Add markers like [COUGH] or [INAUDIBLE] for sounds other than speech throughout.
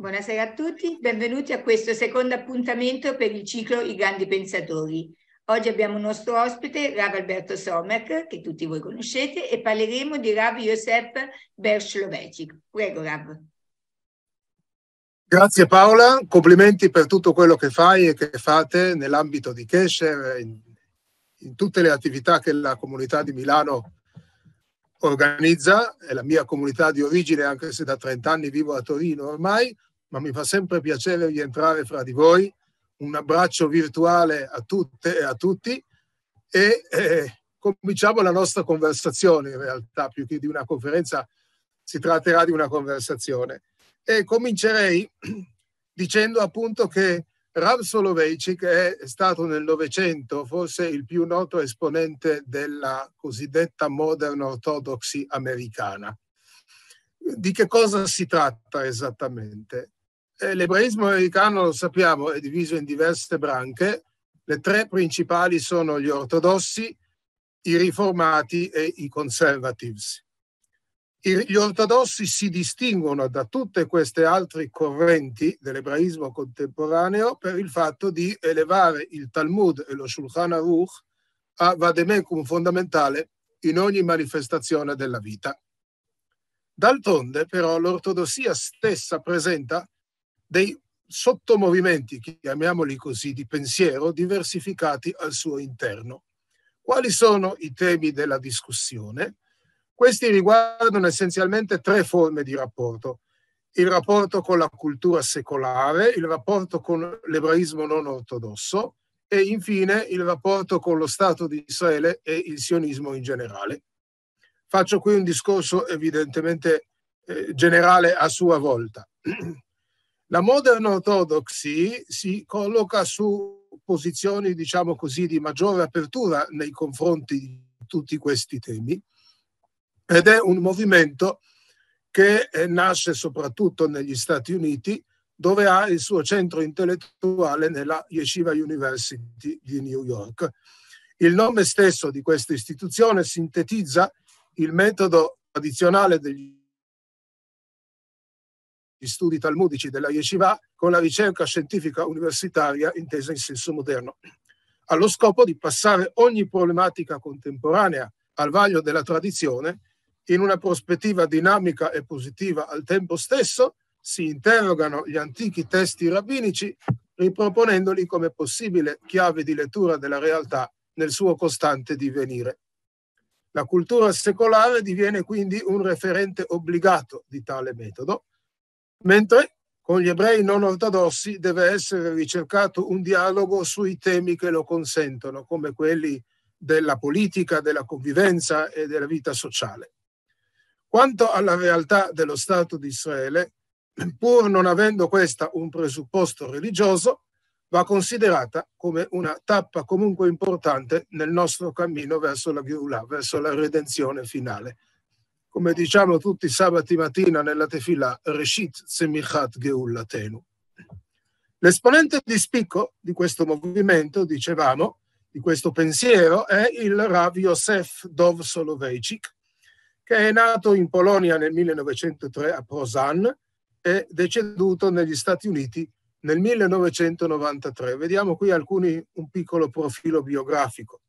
Buonasera a tutti, benvenuti a questo secondo appuntamento per il ciclo I grandi pensatori. Oggi abbiamo un nostro ospite, Rav Alberto Somek, che tutti voi conoscete, e parleremo di Rav Yosef Bershlovecic. Prego, Rav. Grazie Paola, complimenti per tutto quello che fai e che fate nell'ambito di Kesher, in, in tutte le attività che la comunità di Milano organizza, è la mia comunità di origine, anche se da 30 anni vivo a Torino ormai, ma mi fa sempre piacere rientrare fra di voi. Un abbraccio virtuale a tutte e a tutti e eh, cominciamo la nostra conversazione in realtà, più che di una conferenza si tratterà di una conversazione. E comincerei [CLEARS THROAT] dicendo appunto che Rav Soloveitchik è stato nel Novecento forse il più noto esponente della cosiddetta modern orthodoxy americana. Di che cosa si tratta esattamente? Eh, l'ebraismo americano, lo sappiamo, è diviso in diverse branche. Le tre principali sono gli ortodossi, i riformati e i conservatives. Gli ortodossi si distinguono da tutte queste altre correnti dell'ebraismo contemporaneo per il fatto di elevare il Talmud e lo Shulchan Aruch a vademecum fondamentale in ogni manifestazione della vita. D'altronde, però, l'ortodossia stessa presenta dei sottomovimenti, chiamiamoli così, di pensiero diversificati al suo interno. Quali sono i temi della discussione? Questi riguardano essenzialmente tre forme di rapporto. Il rapporto con la cultura secolare, il rapporto con l'ebraismo non ortodosso e infine il rapporto con lo Stato di Israele e il sionismo in generale. Faccio qui un discorso evidentemente eh, generale a sua volta. [CLEARS THROAT] La Modern Orthodoxy si colloca su posizioni, diciamo così, di maggiore apertura nei confronti di tutti questi temi ed è un movimento che eh, nasce soprattutto negli Stati Uniti, dove ha il suo centro intellettuale nella Yeshiva University di New York. Il nome stesso di questa istituzione sintetizza il metodo tradizionale degli gli studi talmudici della Yeshiva con la ricerca scientifica universitaria intesa in senso moderno, allo scopo di passare ogni problematica contemporanea al vaglio della tradizione in una prospettiva dinamica e positiva al tempo stesso, si interrogano gli antichi testi rabbinici riproponendoli come possibile chiave di lettura della realtà nel suo costante divenire. La cultura secolare diviene quindi un referente obbligato di tale metodo mentre con gli ebrei non ortodossi deve essere ricercato un dialogo sui temi che lo consentono, come quelli della politica, della convivenza e della vita sociale. Quanto alla realtà dello Stato di Israele, pur non avendo questa un presupposto religioso, va considerata come una tappa comunque importante nel nostro cammino verso la Geulah, verso la redenzione finale come diciamo tutti i sabati mattina nella tefila, Reshit Semichat Geulatenu. L'esponente di spicco di questo movimento, dicevamo, di questo pensiero, è il Rav Yosef Dov Soloveitchik, che è nato in Polonia nel 1903 a Prozan e deceduto negli Stati Uniti nel 1993. Vediamo qui alcuni, un piccolo profilo biografico.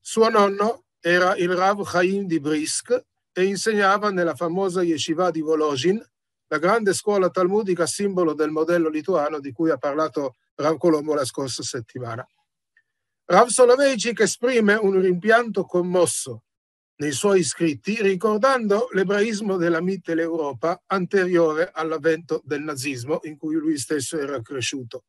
Suo nonno era il Rav Chaim di Brisk, e insegnava nella famosa yeshiva di Volozhin, la grande scuola talmudica simbolo del modello lituano di cui ha parlato Rav Colombo la scorsa settimana. Rav Soloveitchik esprime un rimpianto commosso nei suoi scritti ricordando l'ebraismo della Mitteleuropa anteriore all'avvento del nazismo in cui lui stesso era cresciuto.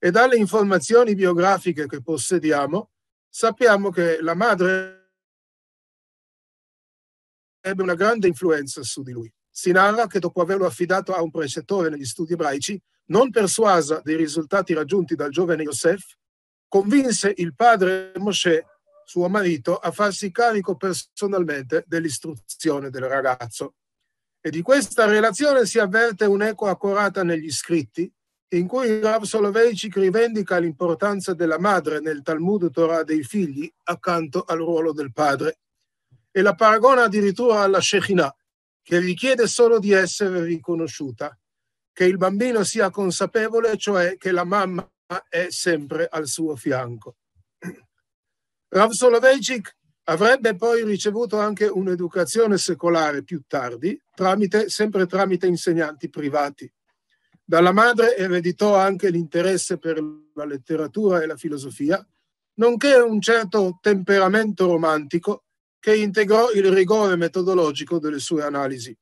E dalle informazioni biografiche che possediamo sappiamo che la madre ebbe una grande influenza su di lui. Si narra che dopo averlo affidato a un precettore negli studi ebraici, non persuasa dei risultati raggiunti dal giovane Yosef, convinse il padre Moshe, suo marito, a farsi carico personalmente dell'istruzione del ragazzo. E di questa relazione si avverte un'eco accurata negli scritti, in cui Rav Soloveitchik rivendica l'importanza della madre nel Talmud Torah dei figli accanto al ruolo del padre e la paragona addirittura alla Shekinah, che richiede solo di essere riconosciuta. che il bambino sia consapevole, cioè che la mamma è sempre al suo fianco. [CLEARS THROAT] Rav Soloveitchik avrebbe poi ricevuto anche un'educazione secolare più tardi, tramite, sempre tramite insegnanti privati. Dalla madre ereditò anche l'interesse per la letteratura e la filosofia, nonché un certo temperamento romantico che integrò il rigore metodologico delle sue analisi.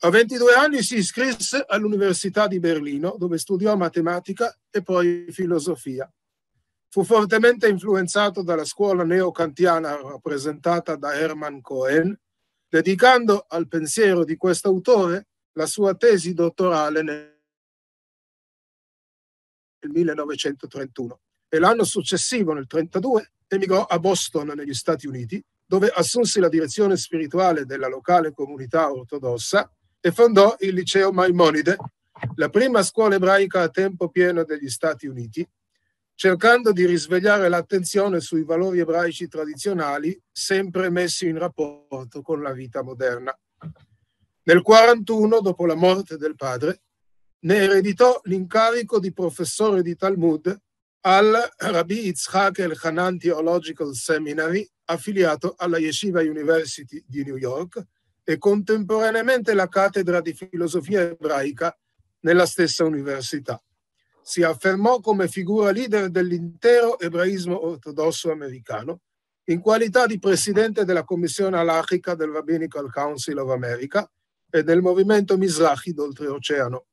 A 22 anni si iscrisse all'Università di Berlino, dove studiò matematica e poi filosofia. Fu fortemente influenzato dalla scuola neocantiana rappresentata da Hermann Cohen, dedicando al pensiero di questo autore la sua tesi dottorale nel 1931 e l'anno successivo, nel 1932, emigrò a Boston, negli Stati Uniti, dove assunse la direzione spirituale della locale comunità ortodossa e fondò il liceo Maimonide, la prima scuola ebraica a tempo pieno degli Stati Uniti, cercando di risvegliare l'attenzione sui valori ebraici tradizionali sempre messi in rapporto con la vita moderna. Nel 41, dopo la morte del padre, ne ereditò l'incarico di professore di Talmud al Rabbi Yitzhak El Hanan Theological Seminary, affiliato alla Yeshiva University di New York, e contemporaneamente la cattedra di filosofia ebraica nella stessa università. Si affermò come figura leader dell'intero ebraismo ortodosso americano in qualità di presidente della Commissione Alachica del Rabbinical Council of America e del movimento Mizrahi d'oltreoceano.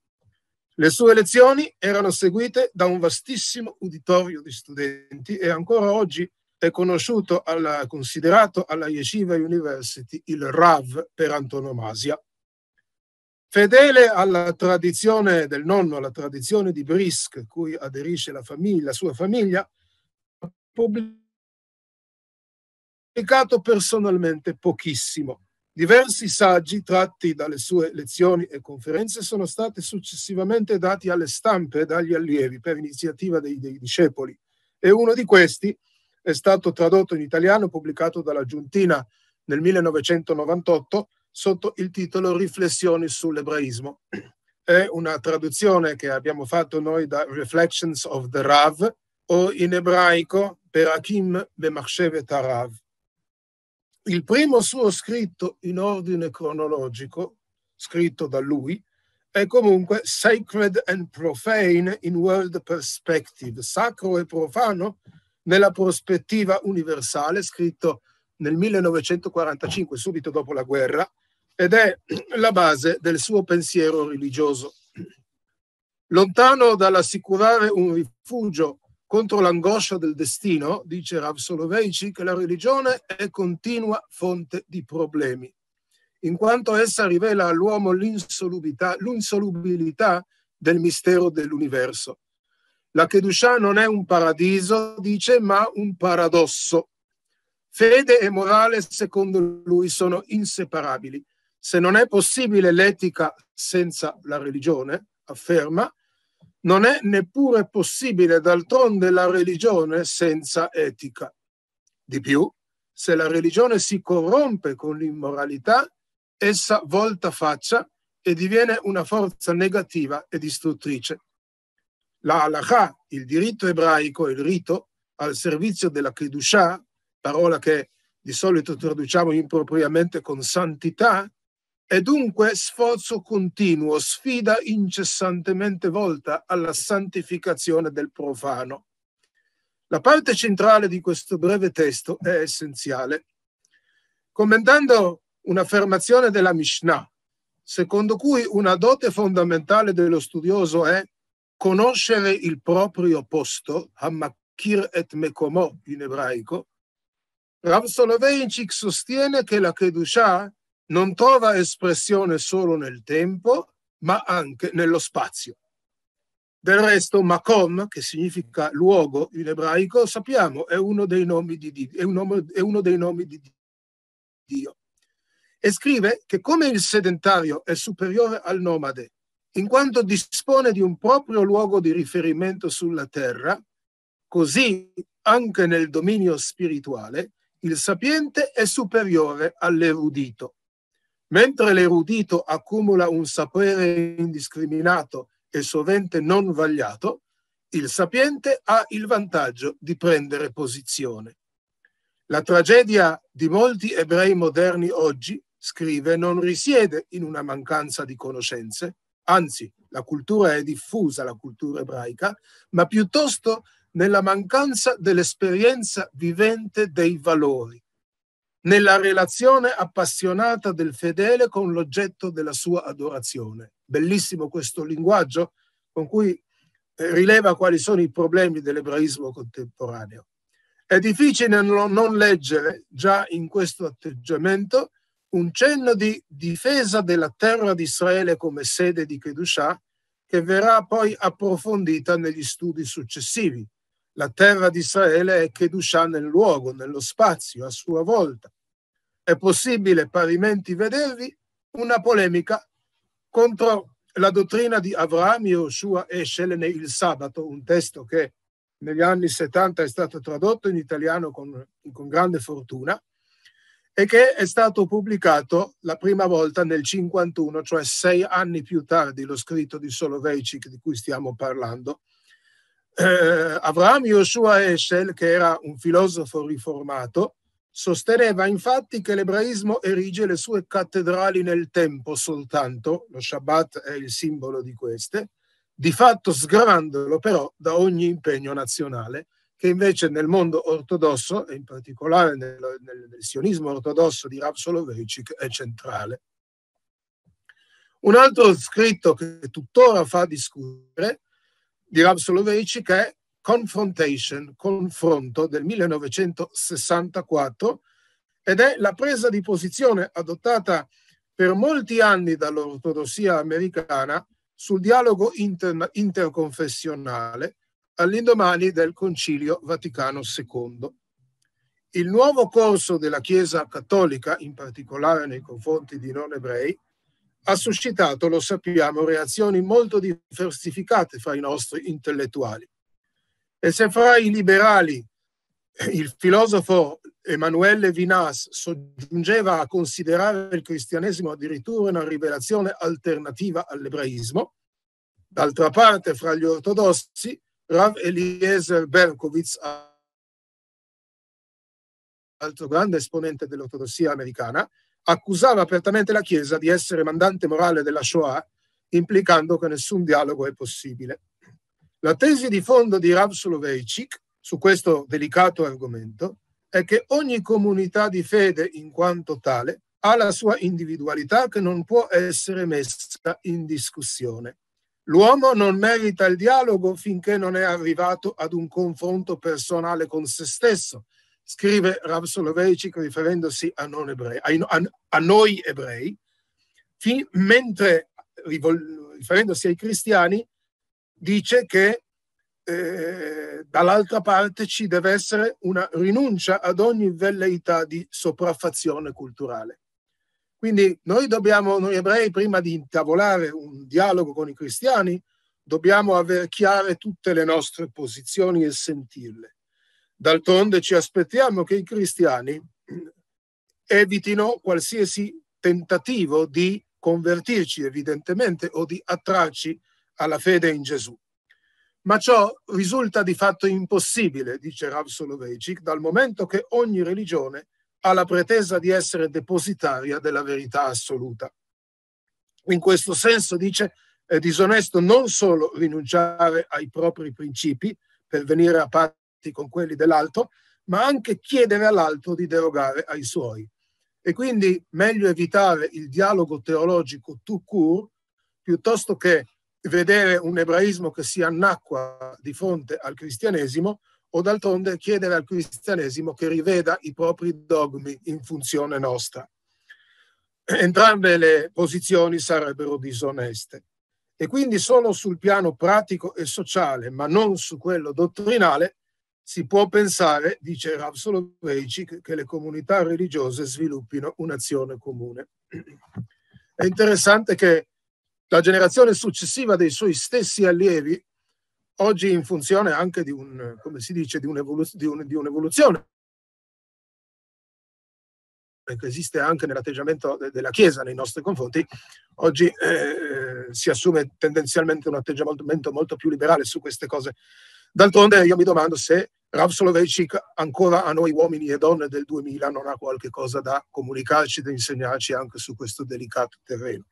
Le sue lezioni erano seguite da un vastissimo uditorio di studenti e ancora oggi è conosciuto, alla, considerato alla Yeshiva University il Rav per antonomasia. Fedele alla tradizione del nonno, alla tradizione di Brisk, cui aderisce la, famiglia, la sua famiglia, ha pubblicato personalmente pochissimo. Diversi saggi tratti dalle sue lezioni e conferenze sono stati successivamente dati alle stampe dagli allievi per iniziativa dei, dei discepoli e uno di questi è stato tradotto in italiano, pubblicato dalla Giuntina nel 1998 sotto il titolo Riflessioni sull'ebraismo. [CLEARS THROAT] È una traduzione che abbiamo fatto noi da Reflections of the Rav o in ebraico Perakim Bemachshevet Rav. Il primo suo scritto in ordine cronologico, scritto da lui, è comunque Sacred and Profane in World Perspective, sacro e profano nella prospettiva universale, scritto nel 1945, subito dopo la guerra, ed è la base del suo pensiero religioso. Lontano dall'assicurare un rifugio contro l'angoscia del destino, dice Rav Soloveitchik, la religione è continua fonte di problemi, in quanto essa rivela all'uomo l'insolubilità, l'insolubilità del mistero dell'universo. La Kedushah non è un paradiso, dice, ma un paradosso. Fede e morale, secondo lui, sono inseparabili. Se non è possibile l'etica senza la religione, afferma, non è neppure possibile d'altronde la religione senza etica. Di più, se la religione si corrompe con l'immoralità, essa volta faccia e diviene una forza negativa e distruttrice la halakha, il diritto ebraico, il rito al servizio della Kedushah, parola che di solito traduciamo impropriamente con santità, è dunque sforzo continuo, sfida incessantemente volta alla santificazione del profano. La parte centrale di questo breve testo è essenziale. Commentando un'affermazione della Mishnah, secondo cui una dote fondamentale dello studioso è conoscere il proprio posto, Hamakir et Mekomo in ebraico, Rav Soloveitchik sostiene che la Kedushah non trova espressione solo nel tempo, ma anche nello spazio. Del resto, Makom, che significa luogo in ebraico, sappiamo, è uno dei nomi di Dio. È, un è uno dei nomi di Dio. E scrive che come il sedentario è superiore al nomade in quanto dispone di un proprio luogo di riferimento sulla terra, così anche nel dominio spirituale il sapiente è superiore all'erudito. Mentre l'erudito accumula un sapere indiscriminato e sovente non vagliato, il sapiente ha il vantaggio di prendere posizione. La tragedia di molti ebrei moderni oggi, scrive, non risiede in una mancanza di conoscenze, anzi la cultura è diffusa, la cultura ebraica, ma piuttosto nella mancanza dell'esperienza vivente dei valori, nella relazione appassionata del fedele con l'oggetto della sua adorazione. Bellissimo questo linguaggio con cui eh, rileva quali sono i problemi dell'ebraismo contemporaneo. È difficile non leggere già in questo atteggiamento un cenno di difesa della terra di Israele come sede di Kedushah che verrà poi approfondita negli studi successivi. La terra di Israele è Kedushah nel luogo, nello spazio, a sua volta. È possibile parimenti vedervi una polemica contro la dottrina di Avraham, Yoshua e Shelene il sabato, un testo che negli anni 70 è stato tradotto in italiano con, con grande fortuna e che è stato pubblicato la prima volta nel 51, cioè sei anni più tardi, lo scritto di Soloveitchik di cui stiamo parlando. Eh, Avraham Yoshua Eschel, che era un filosofo riformato, sosteneva infatti che l'ebraismo erige le sue cattedrali nel tempo soltanto, lo Shabbat è il simbolo di queste, di fatto sgravandolo però da ogni impegno nazionale, che invece nel mondo ortodosso, e in particolare nel, nel, nel sionismo ortodosso di Rav Soloveitchik, è centrale. Un altro scritto che tuttora fa discutere di Rav Soloveitchik è Confrontation, confronto del 1964, ed è la presa di posizione adottata per molti anni dall'ortodossia americana sul dialogo inter- interconfessionale all'indomani del Concilio Vaticano II. Il nuovo corso della Chiesa cattolica, in particolare nei confronti di non ebrei, ha suscitato, lo sappiamo, reazioni molto diversificate fra i nostri intellettuali. E se fra i liberali il filosofo Emanuele Vinas soggiungeva a considerare il cristianesimo addirittura una rivelazione alternativa all'ebraismo. D'altra parte, fra gli ortodossi, Rav Eliezer Berkowitz, altro grande esponente dell'ortodossia americana, accusava apertamente la Chiesa di essere mandante morale della Shoah, implicando che nessun dialogo è possibile. La tesi di fondo di Rav Soloveitchik su questo delicato argomento è che ogni comunità di fede in quanto tale ha la sua individualità che non può essere messa in discussione. L'uomo non merita il dialogo finché non è arrivato ad un confronto personale con se stesso, scrive Rav Soloveitchik riferendosi a, ebrei, a, a noi ebrei, fin, mentre riferendosi ai cristiani dice che eh, dall'altra parte ci deve essere una rinuncia ad ogni velleità di sopraffazione culturale. Quindi noi dobbiamo, noi ebrei, prima di intavolare un dialogo con i cristiani, dobbiamo avere chiare tutte le nostre posizioni e sentirle. D'altronde ci aspettiamo che i cristiani evitino qualsiasi tentativo di convertirci evidentemente o di attrarci alla fede in Gesù. Ma ciò risulta di fatto impossibile, dice Rav Soloveitchik, dal momento che ogni religione ha la pretesa di essere depositaria della verità assoluta. In questo senso, dice, è disonesto non solo rinunciare ai propri principi per venire a patti con quelli dell'altro, ma anche chiedere all'altro di derogare ai suoi. E quindi meglio evitare il dialogo teologico tout court piuttosto che vedere un ebraismo che si annacqua di fronte al cristianesimo o d'altronde chiedere al cristianesimo che riveda i propri dogmi in funzione nostra. Entrambe le posizioni sarebbero disoneste e quindi solo sul piano pratico e sociale, ma non su quello dottrinale, si può pensare, dice Rav Soloveitchik, che le comunità religiose sviluppino un'azione comune. È interessante che la generazione successiva dei suoi stessi allievi, oggi in funzione anche di, un, dice, di, un'evoluz- di, un, di un'evoluzione che esiste anche nell'atteggiamento della Chiesa nei nostri confronti, oggi eh, si assume tendenzialmente un atteggiamento molto più liberale su queste cose. D'altronde io mi domando se Rav Soloveitchik ancora a noi uomini e donne del 2000 non ha qualche cosa da comunicarci, da insegnarci anche su questo delicato terreno.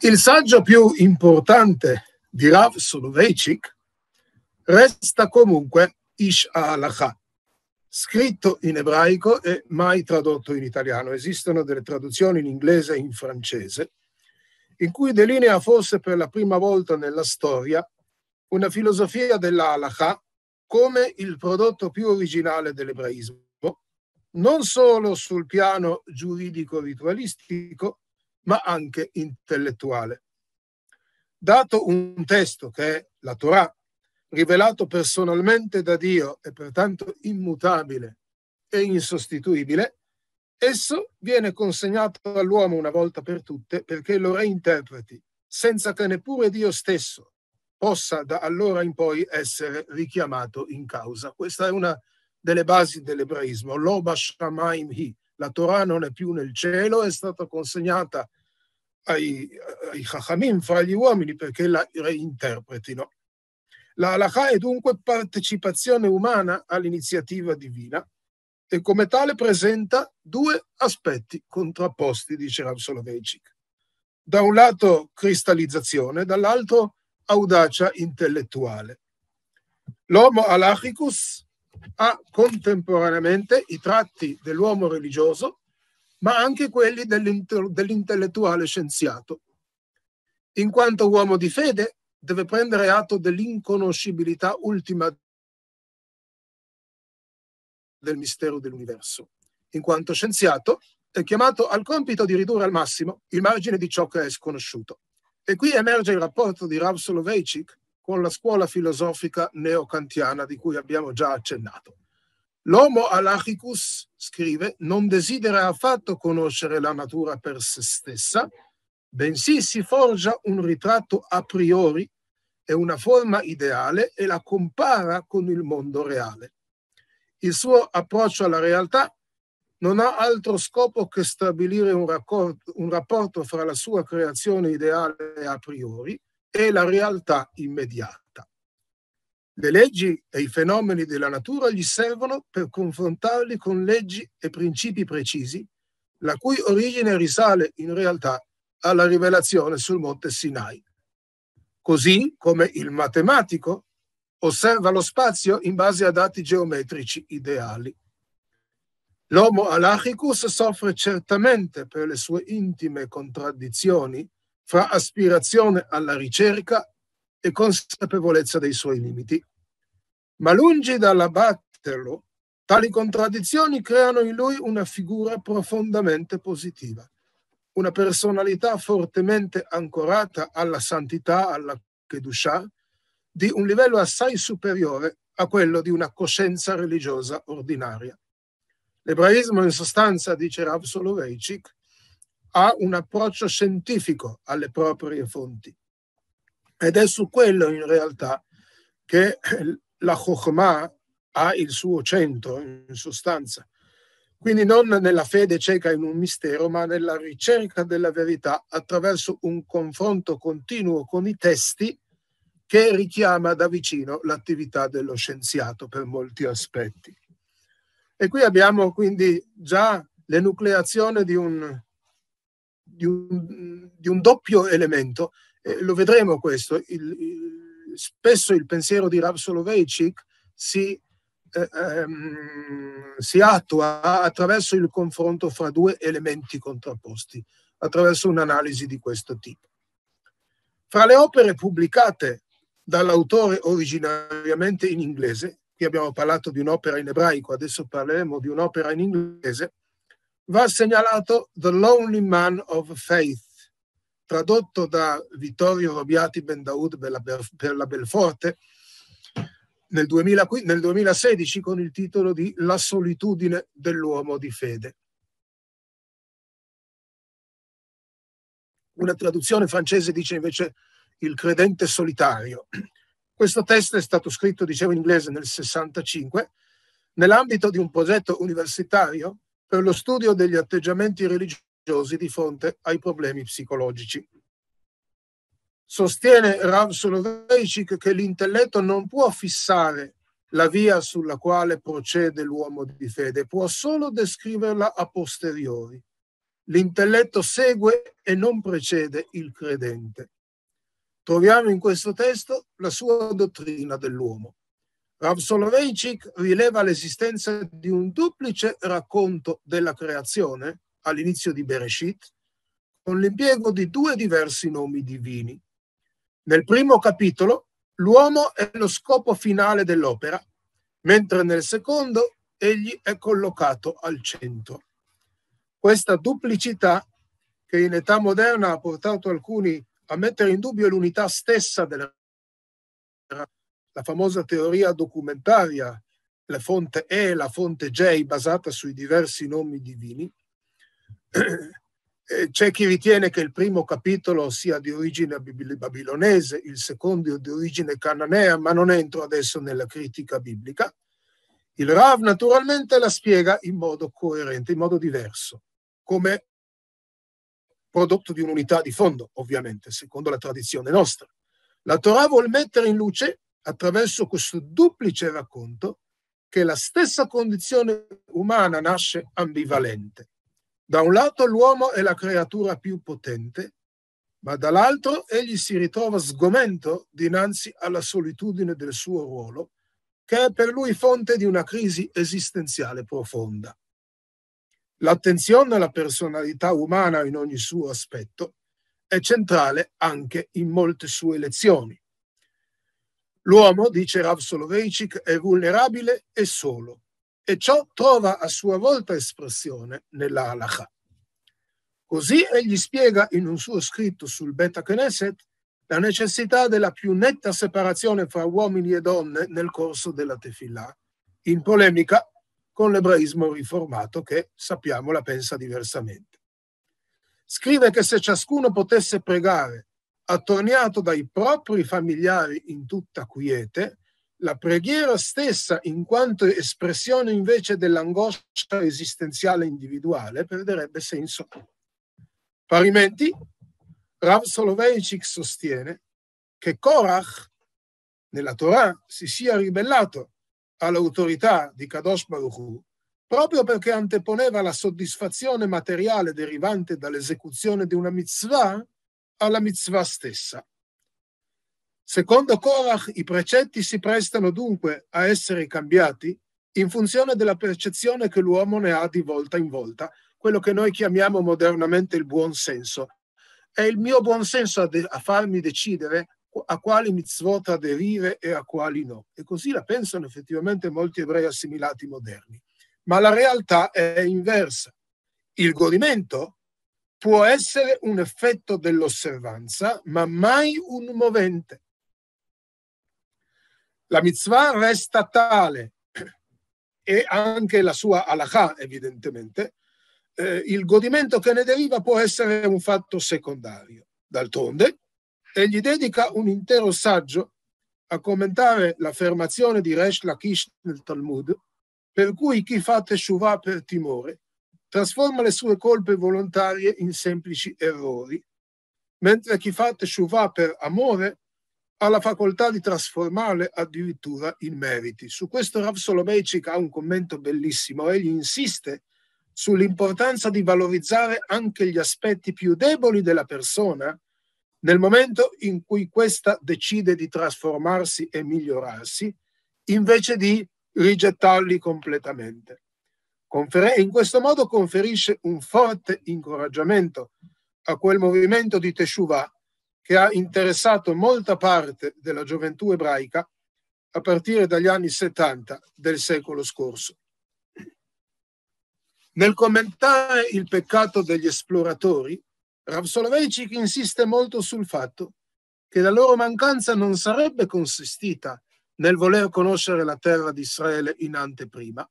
Il saggio più importante di Rav Soloveitchik resta comunque Ish Halacha, scritto in ebraico e mai tradotto in italiano. Esistono delle traduzioni in inglese e in francese, in cui delinea forse per la prima volta nella storia una filosofia della Halacha come il prodotto più originale dell'ebraismo, non solo sul piano giuridico-ritualistico, ma anche intellettuale. Dato un testo che è la Torah, rivelato personalmente da Dio e pertanto immutabile e insostituibile, esso viene consegnato all'uomo una volta per tutte perché lo reinterpreti, senza che neppure Dio stesso possa da allora in poi essere richiamato in causa. Questa è una delle basi dell'ebraismo. L'Oba Shamaim Hi, la Torah non è più nel cielo, è stata consegnata ai, ai Chachamim fra gli uomini perché la reinterpretino. La halakha è dunque partecipazione umana all'iniziativa divina e come tale presenta due aspetti contrapposti, dice Rav Soloveitchik. Da un lato cristallizzazione, dall'altro audacia intellettuale. L'homo alachicus ha contemporaneamente i tratti dell'uomo religioso ma anche quelli dell'intellettuale scienziato. In quanto uomo di fede, deve prendere atto dell'inconoscibilità ultima del mistero dell'universo. In quanto scienziato, è chiamato al compito di ridurre al massimo il margine di ciò che è sconosciuto. E qui emerge il rapporto di Rav Soloveitchik con la scuola filosofica neocantiana di cui abbiamo già accennato. L'Homo alachicus, scrive, non desidera affatto conoscere la natura per se stessa, bensì si forgia un ritratto a priori e una forma ideale e la compara con il mondo reale. Il suo approccio alla realtà non ha altro scopo che stabilire un, raccordo, un rapporto fra la sua creazione ideale a priori e la realtà immediata. Le leggi e i fenomeni della natura gli servono per confrontarli con leggi e principi precisi, la cui origine risale in realtà alla rivelazione sul monte Sinai. Così come il matematico osserva lo spazio in base a dati geometrici ideali. L'Homo alachicus soffre certamente per le sue intime contraddizioni fra aspirazione alla ricerca e consapevolezza dei suoi limiti. Ma lungi dall'abbatterlo, tali contraddizioni creano in lui una figura profondamente positiva, una personalità fortemente ancorata alla santità, alla Kedushah, di un livello assai superiore a quello di una coscienza religiosa ordinaria. L'ebraismo, in sostanza, dice Rav Soloveitchik, ha un approccio scientifico alle proprie fonti. Ed è su quello in realtà che la Chokhmah ha il suo centro, in sostanza. Quindi non nella fede cieca in un mistero, ma nella ricerca della verità attraverso un confronto continuo con i testi che richiama da vicino l'attività dello scienziato per molti aspetti. E qui abbiamo quindi già l'enucleazione di un, di un, di un doppio elemento, eh, lo vedremo questo, il, il, spesso il pensiero di Rav Soloveitchik si, eh, ehm, si attua attraverso il confronto fra due elementi contrapposti, attraverso un'analisi di questo tipo. Fra le opere pubblicate dall'autore originariamente in inglese, qui abbiamo parlato di un'opera in ebraico, adesso parleremo di un'opera in inglese, va segnalato The Lonely Man of Faith, tradotto da Vittorio Robiati Ben Daoud per la Belforte nel, 2000, nel 2016 con il titolo di La solitudine dell'uomo di fede. Una traduzione francese dice invece il credente solitario. Questo testo è stato scritto, dicevo, in inglese nel 65, nell'ambito di un progetto universitario per lo studio degli atteggiamenti religiosi di fronte ai problemi psicologici. Sostiene Rav Soloveitchik che l'intelletto non può fissare la via sulla quale procede l'uomo di fede, può solo descriverla a posteriori. L'intelletto segue e non precede il credente. Troviamo in questo testo la sua dottrina dell'uomo. Rav Soloveitchik rileva l'esistenza di un duplice racconto della creazione all'inizio di Bereshit, con l'impiego di due diversi nomi divini. Nel primo capitolo l'uomo è lo scopo finale dell'opera, mentre nel secondo egli è collocato al centro. Questa duplicità, che in età moderna ha portato alcuni a mettere in dubbio l'unità stessa della la famosa teoria documentaria, la fonte E la fonte J, basata sui diversi nomi divini. [CLEARS THROAT] C'è chi ritiene che il primo capitolo sia di origine babilonese, il secondo di origine cananea, ma non entro adesso nella critica biblica. Il Rav naturalmente la spiega in modo coerente, in modo diverso, come prodotto di un'unità di fondo, ovviamente, secondo la tradizione nostra. La Torah vuol mettere in luce attraverso questo duplice racconto che la stessa condizione umana nasce ambivalente. Da un lato l'uomo è la creatura più potente, ma dall'altro egli si ritrova sgomento dinanzi alla solitudine del suo ruolo, che è per lui fonte di una crisi esistenziale profonda. L'attenzione alla personalità umana in ogni suo aspetto è centrale anche in molte sue lezioni. L'uomo, dice Rav Soloveitchik, è vulnerabile e solo, e ciò trova a sua volta espressione nella halakha. Così egli spiega in un suo scritto sul Beta Knesset la necessità della più netta separazione fra uomini e donne nel corso della Tefillah, in polemica con l'ebraismo riformato che, sappiamo, la pensa diversamente. Scrive che se ciascuno potesse pregare attorniato dai propri familiari in tutta quiete, la preghiera stessa, in quanto espressione invece dell'angoscia esistenziale individuale, perderebbe senso. Parimenti, Rav Soloveitchik sostiene che Korach nella Torah si sia ribellato all'autorità di Kadosh Baruch Hu proprio perché anteponeva la soddisfazione materiale derivante dall'esecuzione di una mitzvah alla mitzvah stessa. Secondo Korach, i precetti si prestano dunque a essere cambiati in funzione della percezione che l'uomo ne ha di volta in volta, quello che noi chiamiamo modernamente il buon senso. È il mio buon senso a, de- a farmi decidere a quali mitzvot aderire e a quali no. E così la pensano effettivamente molti ebrei assimilati moderni. Ma la realtà è inversa. Il godimento può essere un effetto dell'osservanza, ma mai un movente. La mitzvah resta tale [CLEARS THROAT] e anche la sua halakha, evidentemente, eh, il godimento che ne deriva può essere un fatto secondario. D'altronde, egli dedica un intero saggio a commentare l'affermazione di Resh Lakish nel Talmud, per cui chi fa teshuvah per timore trasforma le sue colpe volontarie in semplici errori, mentre chi fa teshuvah per amore ha la facoltà di trasformarle addirittura in meriti. Su questo Rav Soloveitchik ha un commento bellissimo. Egli insiste sull'importanza di valorizzare anche gli aspetti più deboli della persona nel momento in cui questa decide di trasformarsi e migliorarsi, invece di rigettarli completamente. In questo modo conferisce un forte incoraggiamento a quel movimento di Teshuvah che ha interessato molta parte della gioventù ebraica a partire dagli anni 70 del secolo scorso. Nel commentare il peccato degli esploratori, Rav Soloveitchik insiste molto sul fatto che la loro mancanza non sarebbe consistita nel voler conoscere la terra di Israele in anteprima,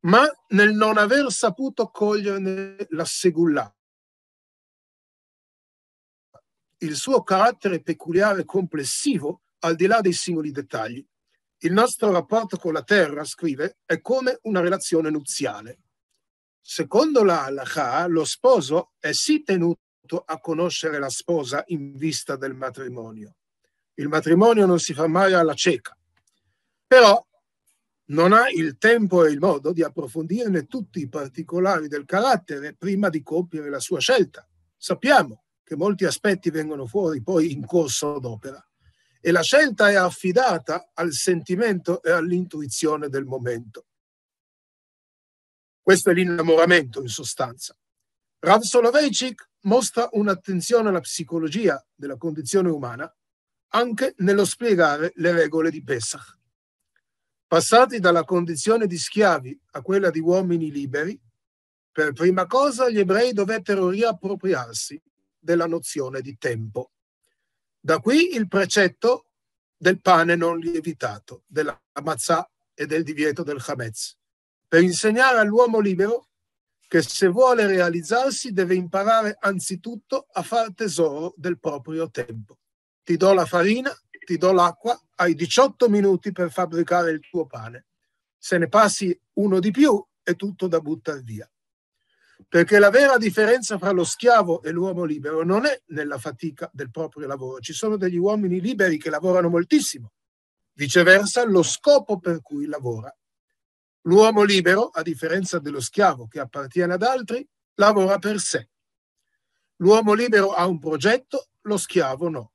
ma nel non aver saputo coglierne la segullà. Il suo carattere peculiare complessivo al di là dei singoli dettagli. Il nostro rapporto con la terra, scrive, è come una relazione nuziale. Secondo la halakha, lo sposo è sì tenuto a conoscere la sposa in vista del matrimonio. Il matrimonio non si fa mai alla cieca, però non ha il tempo e il modo di approfondirne tutti i particolari del carattere prima di compiere la sua scelta. Sappiamo che molti aspetti vengono fuori poi in corso d'opera e la scelta è affidata al sentimento e all'intuizione del momento. Questo è l'innamoramento in sostanza. Rav Soloveitchik mostra un'attenzione alla psicologia della condizione umana anche nello spiegare le regole di Pesach. Passati dalla condizione di schiavi a quella di uomini liberi, per prima cosa gli ebrei dovettero riappropriarsi della nozione di tempo. Da qui il precetto del pane non lievitato, della mazzà e del divieto del chametz, per insegnare all'uomo libero che se vuole realizzarsi deve imparare anzitutto a far tesoro del proprio tempo. Ti do la farina, ti do l'acqua, hai 18 minuti per fabbricare il tuo pane. Se ne passi uno di più è tutto da buttare via. Perché la vera differenza fra lo schiavo e l'uomo libero non è nella fatica del proprio lavoro. Ci sono degli uomini liberi che lavorano moltissimo. Viceversa, lo scopo per cui lavora. L'uomo libero, a differenza dello schiavo che appartiene ad altri, lavora per sé. L'uomo libero ha un progetto, lo schiavo no.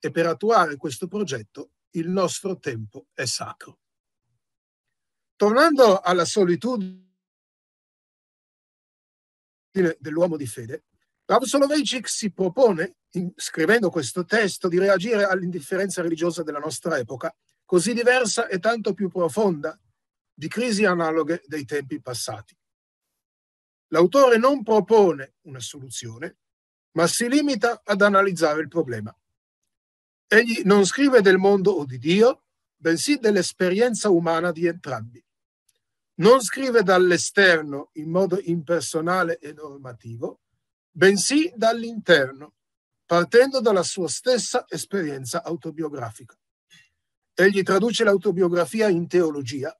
E per attuare questo progetto il nostro tempo è sacro. Tornando alla solitudine dell'uomo di fede, Rav Soloveitchik si propone, in, scrivendo questo testo, di reagire all'indifferenza religiosa della nostra epoca, così diversa e tanto più profonda di crisi analoghe dei tempi passati. L'autore non propone una soluzione, ma si limita ad analizzare il problema. Egli non scrive del mondo o di Dio, bensì dell'esperienza umana di entrambi non scrive dall'esterno in modo impersonale e normativo, bensì dall'interno, partendo dalla sua stessa esperienza autobiografica. Egli traduce l'autobiografia in teologia,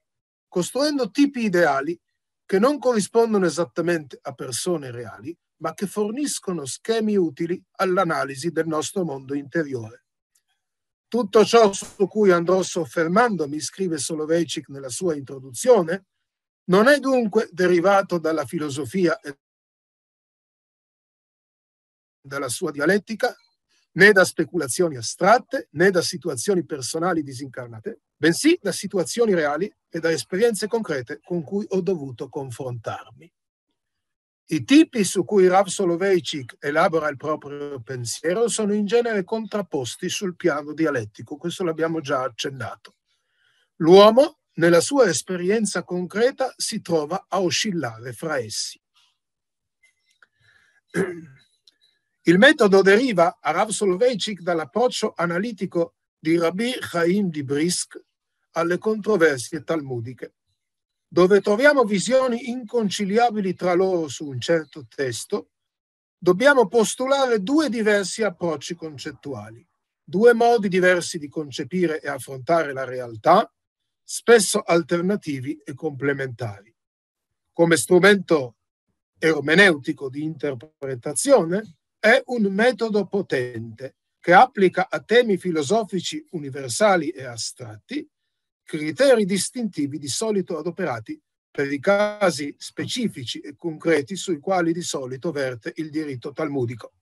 costruendo tipi ideali che non corrispondono esattamente a persone reali, ma che forniscono schemi utili all'analisi del nostro mondo interiore. Tutto ciò su cui andrò soffermandomi, scrive Soloveitchik nella sua introduzione, non è dunque derivato dalla filosofia e dalla sua dialettica, né da speculazioni astratte, né da situazioni personali disincarnate, bensì da situazioni reali e da esperienze concrete con cui ho dovuto confrontarmi. I tipi su cui Rav Soloveitchik elabora il proprio pensiero sono in genere contrapposti sul piano dialettico, questo l'abbiamo già accennato. L'uomo nella sua esperienza concreta si trova a oscillare fra essi. Il metodo deriva a Rav Soloveitchik dall'approccio analitico di Rabbi Chaim di Brisk alle controversie talmudiche, dove troviamo visioni inconciliabili tra loro su un certo testo, dobbiamo postulare due diversi approcci concettuali, due modi diversi di concepire e affrontare la realtà spesso alternativi e complementari. Come strumento ermeneutico di interpretazione è un metodo potente che applica a temi filosofici universali e astratti criteri distintivi di solito adoperati per i casi specifici e concreti sui quali di solito verte il diritto talmudico.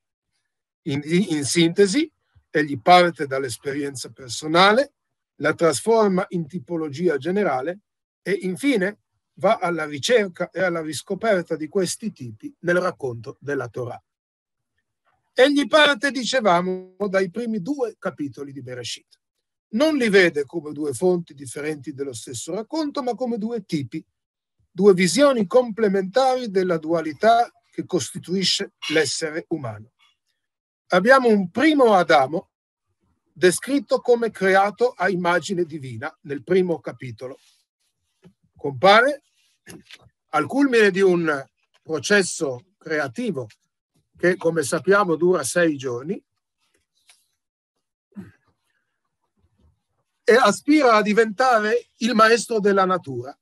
In, in sintesi, egli parte dall'esperienza personale la trasforma in tipologia generale e infine va alla ricerca e alla riscoperta di questi tipi nel racconto della Torah. Egli parte, dicevamo, dai primi due capitoli di Bereshit. Non li vede come due fonti differenti dello stesso racconto, ma come due tipi, due visioni complementari della dualità che costituisce l'essere umano. Abbiamo un primo Adamo descritto come creato a immagine divina nel primo capitolo. Compare al culmine di un processo creativo che, come sappiamo, dura sei giorni. E aspira a diventare il maestro della natura.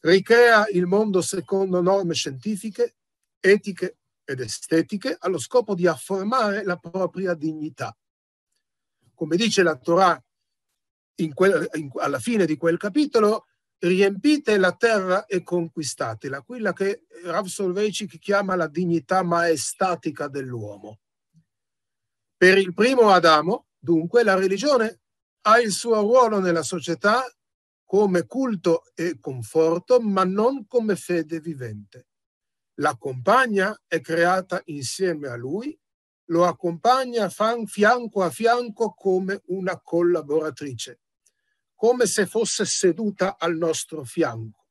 Ricrea il mondo secondo norme scientifiche, etiche ed estetiche allo scopo di affermare la propria dignità. Come dice la Torah in quel, in, alla fine di quel capitolo, riempite la terra e conquistatela, quella che Rav Solveig chiama la dignità maestatica dell'uomo. Per il primo Adamo, dunque, la religione ha il suo ruolo nella società come culto e conforto, ma non come fede vivente. La compagna è creata insieme a lui, lo accompagna fianco a fianco come una collaboratrice come se fosse seduta al nostro fianco.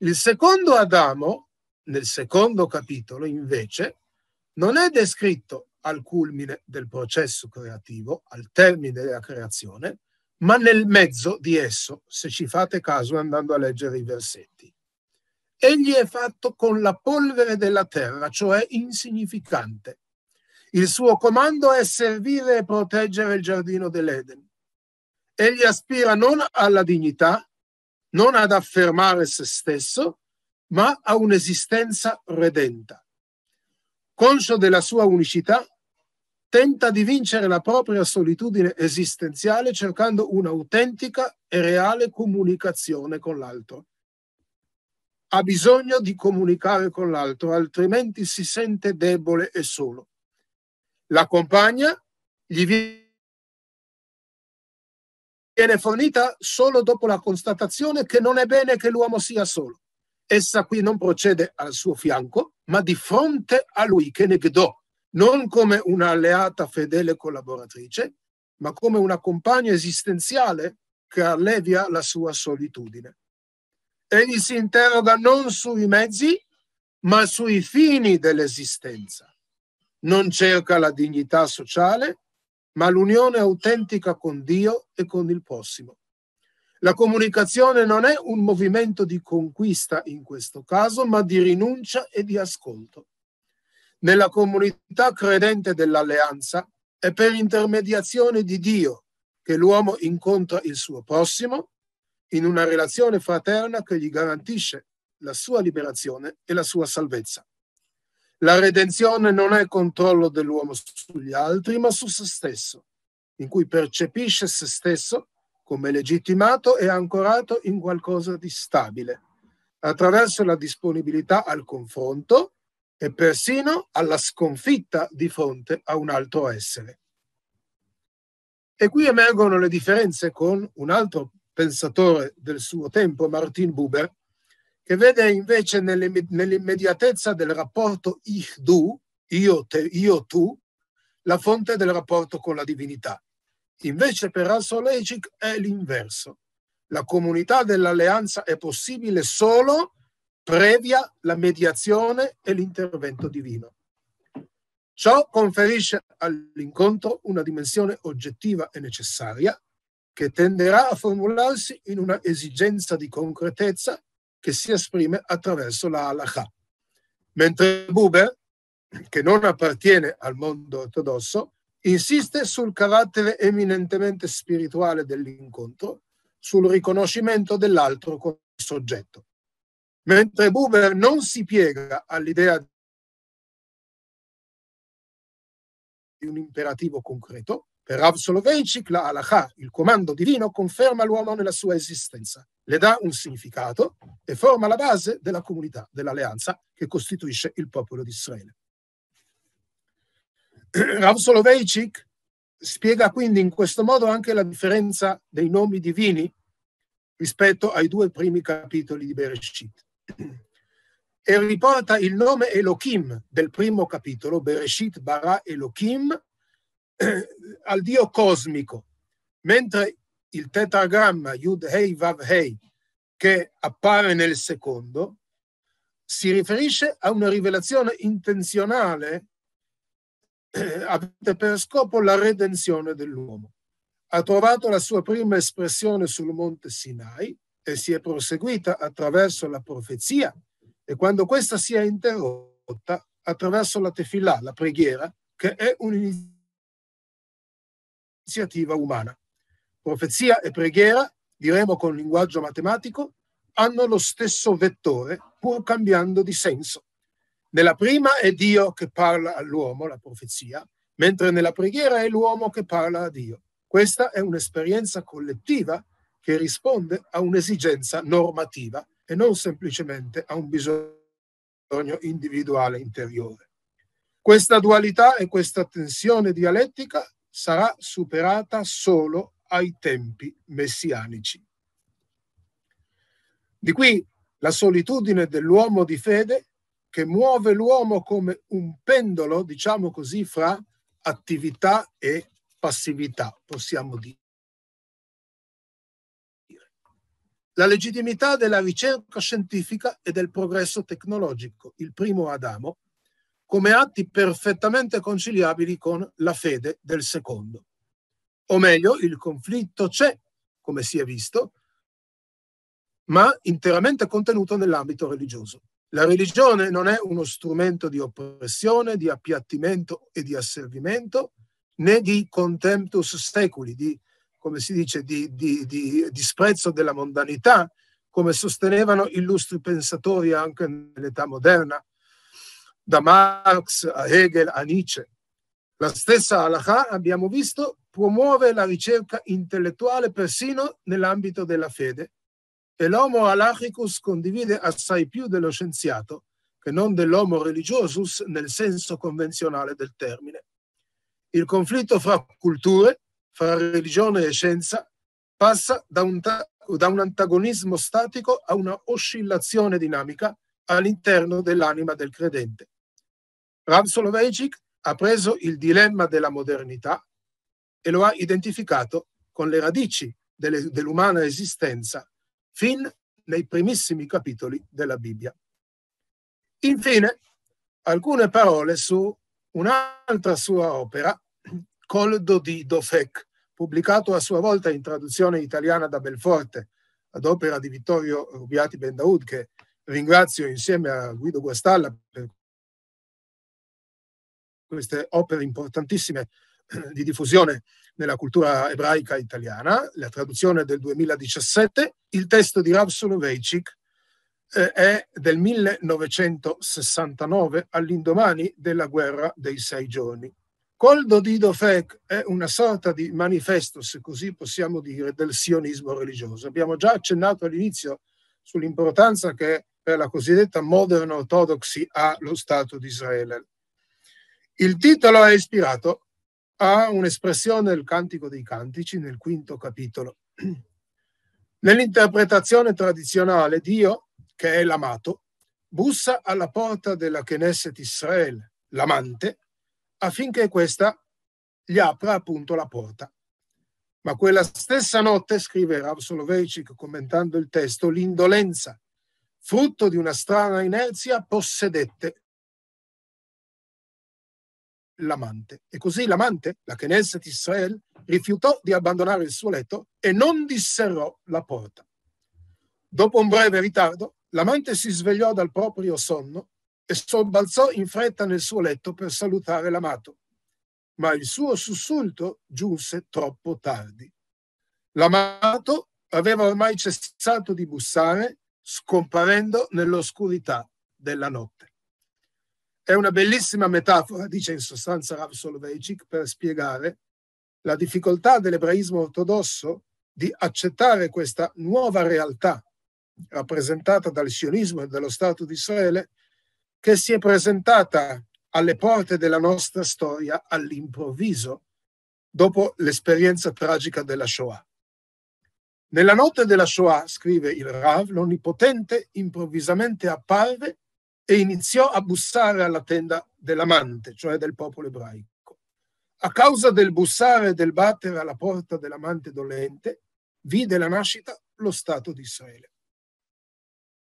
Il secondo Adamo, nel secondo capitolo, invece, non è descritto al culmine del processo creativo, al termine della creazione, ma nel mezzo di esso, se ci fate caso andando a leggere i versetti. Egli è fatto con la polvere della terra, cioè insignificante. Il suo comando è servire e proteggere il giardino dell'Eden. Egli aspira non alla dignità, non ad affermare se stesso, ma a un'esistenza redenta. Conscio della sua unicità, tenta di vincere la propria solitudine esistenziale cercando un'autentica e reale comunicazione con l'altro. Ha bisogno di comunicare con l'altro, altrimenti si sente debole e solo. La compagna gli viene fornita solo dopo la constatazione che non è bene che l'uomo sia solo. Essa qui non procede al suo fianco, ma di fronte a lui, che ne gdò, non come un'alleata fedele collaboratrice, ma come una compagna esistenziale che allevia la sua solitudine. Egli si interroga non sui mezzi, ma sui fini dell'esistenza. Non cerca la dignità sociale, ma l'unione autentica con Dio e con il prossimo. La comunicazione non è un movimento di conquista in questo caso, ma di rinuncia e di ascolto. Nella comunità credente dell'alleanza è per intermediazione di Dio che l'uomo incontra il suo prossimo in una relazione fraterna che gli garantisce la sua liberazione e la sua salvezza. La redenzione non è controllo dell'uomo sugli altri, ma su se stesso, in cui percepisce se stesso come legittimato e ancorato in qualcosa di stabile, attraverso la disponibilità al confronto e persino alla sconfitta di fronte a un altro essere. E qui emergono le differenze con un altro pensatore del suo tempo, Martin Buber, che vede invece nell'immediatezza del rapporto ich-du, io, te, io, la fonte del rapporto con la divinità. Invece per Alsolegic è l'inverso. La comunità dell'alleanza è possibile solo previa la mediazione e l'intervento divino. Ciò conferisce all'incontro una dimensione oggettiva e necessaria che tenderà a formularsi in una esigenza di concretezza che si esprime attraverso la halakha. Mentre Buber, che non appartiene al mondo ortodosso, insiste sul carattere eminentemente spirituale dell'incontro, sul riconoscimento dell'altro come soggetto. Mentre Buber non si piega all'idea di un imperativo concreto, per Rav la halakha, il comando divino, conferma l'uomo nella sua esistenza le dà un significato e forma la base della comunità, dell'alleanza che costituisce il popolo di Israele. [CLEARS THROAT] Rav Soloveitchik spiega quindi in questo modo anche la differenza dei nomi divini rispetto ai due primi capitoli di Bereshit. E riporta il nome Elohim del primo capitolo, Bereshit bara Elohim, [CLEARS THROAT] al Dio cosmico, mentre il tetragramma Yud Hei Vav Hei che appare nel secondo si riferisce a una rivelazione intenzionale [CLEARS THROAT] eh, avente per scopo la redenzione dell'uomo. Ha trovato la sua prima espressione sul monte Sinai e si è proseguita attraverso la profezia e quando questa si è interrotta attraverso la tefillah, la preghiera, che è un'iniziativa umana. Profezia e preghiera, diremo con linguaggio matematico, hanno lo stesso vettore, pur cambiando di senso. Nella prima è Dio che parla all'uomo, la profezia, mentre nella preghiera è l'uomo che parla a Dio. Questa è un'esperienza collettiva che risponde a un'esigenza normativa e non semplicemente a un bisogno individuale interiore. Questa dualità e questa tensione dialettica sarà superata solo ai tempi messianici. Di qui la solitudine dell'uomo di fede che muove l'uomo come un pendolo, diciamo così, fra attività e passività, possiamo dire. La legittimità della ricerca scientifica e del progresso tecnologico, il primo Adamo, come atti perfettamente conciliabili con la fede del secondo. O meglio, il conflitto c'è, come si è visto, ma interamente contenuto nell'ambito religioso. La religione non è uno strumento di oppressione, di appiattimento e di asservimento, né di contemptus seculi, di, come si dice, di, di, di disprezzo della mondanità, come sostenevano illustri pensatori anche nell'età moderna, da Marx a Hegel a Nietzsche. La stessa Halakha, abbiamo visto, promuove la ricerca intellettuale persino nell'ambito della fede e l'homo halachicus condivide assai più dello scienziato che non dell'homo religiosus nel senso convenzionale del termine. Il conflitto fra culture, fra religione e scienza, passa da un, da un antagonismo statico a una oscillazione dinamica all'interno dell'anima del credente. Rav Soloveitchik ha preso il dilemma della modernità e lo ha identificato con le radici dell'umana esistenza fin nei primissimi capitoli della Bibbia. Infine, alcune parole su un'altra sua opera, Coldo di Dofec, pubblicato a sua volta in traduzione italiana da Belforte, ad opera di Vittorio Rubiati Bendaud, che ringrazio insieme a Guido Guastalla per queste opere importantissime di diffusione nella cultura ebraica italiana, la traduzione del 2017, il testo di Rav Soloveitchik eh, è del 1969, all'indomani della guerra dei sei giorni. Col Dodido Fek è una sorta di manifesto, se così possiamo dire, del sionismo religioso. Abbiamo già accennato all'inizio sull'importanza che per la cosiddetta modern orthodoxy ha lo Stato di Israele. Il titolo è ispirato ha un'espressione del Cantico dei Cantici nel quinto capitolo. [CLEARS THROAT] Nell'interpretazione tradizionale, Dio, che è l'amato, bussa alla porta della Knesset Israel, l'amante, affinché questa gli apra appunto la porta. Ma quella stessa notte, scrive Rav Soloveitchik commentando il testo, l'indolenza, frutto di una strana inerzia, possedette l'amante. E così l'amante, la Knesset Israel, rifiutò di abbandonare il suo letto e non disserrò la porta. Dopo un breve ritardo, l'amante si svegliò dal proprio sonno e sobbalzò in fretta nel suo letto per salutare l'amato. Ma il suo sussulto giunse troppo tardi. L'amato aveva ormai cessato di bussare, scomparendo nell'oscurità della notte. È una bellissima metafora, dice in sostanza Rav Soloveitchik, per spiegare la difficoltà dell'ebraismo ortodosso di accettare questa nuova realtà rappresentata dal sionismo e dallo Stato di Israele che si è presentata alle porte della nostra storia all'improvviso dopo l'esperienza tragica della Shoah. Nella notte della Shoah, scrive il Rav, l'Onnipotente improvvisamente apparve e iniziò a bussare alla tenda dell'amante, cioè del popolo ebraico. A causa del bussare e del battere alla porta dell'amante dolente, vide la nascita lo Stato di Israele.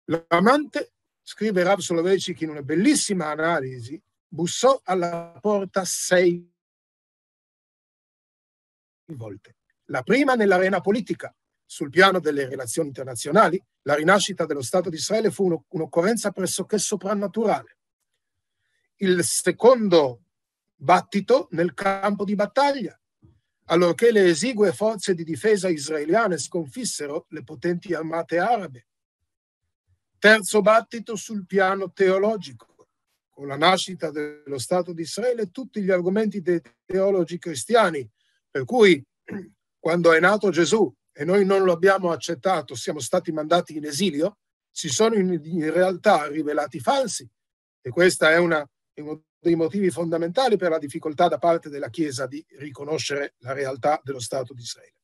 L'amante, scrive Rav Soloveitchik in una bellissima analisi, bussò alla porta sei volte. La prima nell'arena politica, sul piano delle relazioni internazionali, la rinascita dello Stato di Israele fu un'occorrenza pressoché soprannaturale. Il secondo battito nel campo di battaglia, allorché le esigue forze di difesa israeliane sconfissero le potenti armate arabe. Terzo battito sul piano teologico. Con la nascita dello Stato di Israele, tutti gli argomenti dei teologi cristiani, per cui [CLEARS THROAT] quando è nato Gesù e noi non lo abbiamo accettato, siamo stati mandati in esilio, si sono in, in realtà rivelati falsi. E questo è una, uno dei motivi fondamentali per la difficoltà da parte della Chiesa di riconoscere la realtà dello Stato di Israele.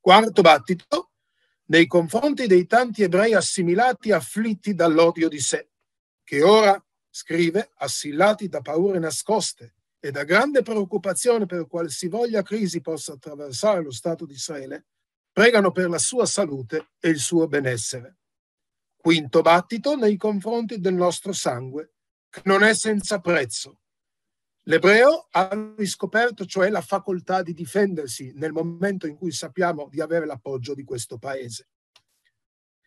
Quarto battito, nei confronti dei tanti ebrei assimilati afflitti dall'odio di sé, che ora, scrive, assillati da paure nascoste e da grande preoccupazione per qualsivoglia crisi possa attraversare lo Stato di Israele, pregano per la sua salute e il suo benessere. Quinto battito nei confronti del nostro sangue, che non è senza prezzo. L'ebreo ha riscoperto cioè la facoltà di difendersi nel momento in cui sappiamo di avere l'appoggio di questo paese.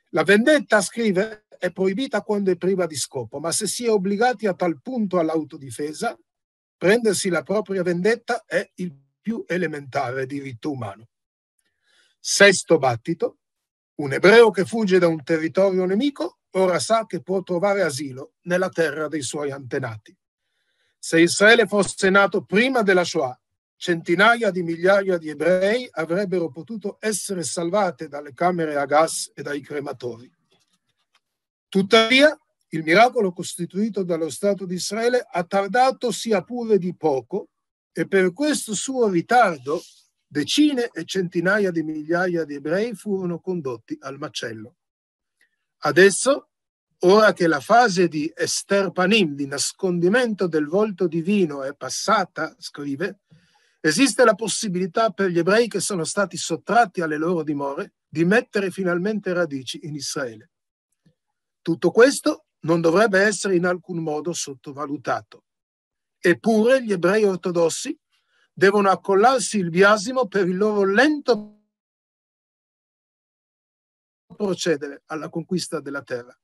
La vendetta, scrive, è proibita quando è priva di scopo, ma se si è obbligati a tal punto all'autodifesa, prendersi la propria vendetta è il più elementare diritto umano. Sesto battito. Un ebreo che fugge da un territorio nemico ora sa che può trovare asilo nella terra dei suoi antenati. Se Israele fosse nato prima della Shoah, centinaia di migliaia di ebrei avrebbero potuto essere salvate dalle camere a gas e dai crematori. Tuttavia, il miracolo costituito dallo Stato di Israele ha tardato sia pure di poco e per questo suo ritardo decine e centinaia di migliaia di ebrei furono condotti al macello. Adesso, ora che la fase di esterpanim, di nascondimento del volto divino è passata, scrive, esiste la possibilità per gli ebrei che sono stati sottratti alle loro dimore di mettere finalmente radici in Israele. Tutto questo non dovrebbe essere in alcun modo sottovalutato. Eppure gli ebrei ortodossi devono accollarsi il biasimo per il loro lento procedere alla conquista della terra.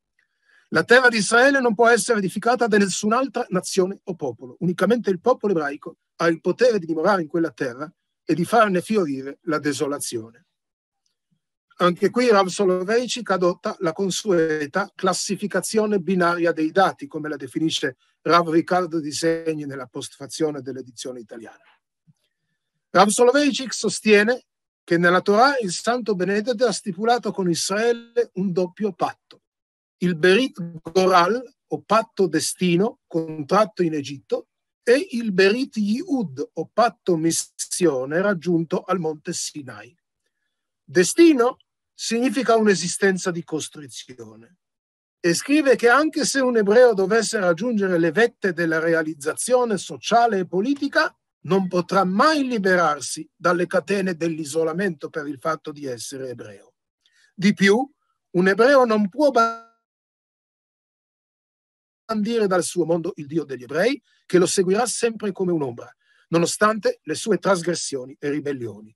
La terra di Israele non può essere edificata da nessun'altra nazione o popolo. Unicamente il popolo ebraico ha il potere di dimorare in quella terra e di farne fiorire la desolazione. Anche qui Rav Soloveitchik adotta la consueta classificazione binaria dei dati, come la definisce Rav Riccardo Disegni nella postfazione dell'edizione italiana. Rav Soloveitchik sostiene che nella Torah il Santo Benedetto ha stipulato con Israele un doppio patto, il Berit Goral o patto destino contratto in Egitto e il Berit Yihud o patto missione raggiunto al monte Sinai. Destino significa un'esistenza di costrizione e scrive che anche se un ebreo dovesse raggiungere le vette della realizzazione sociale e politica, non potrà mai liberarsi dalle catene dell'isolamento per il fatto di essere ebreo. Di più, un ebreo non può bandire dal suo mondo il Dio degli ebrei, che lo seguirà sempre come un'ombra, nonostante le sue trasgressioni e ribellioni.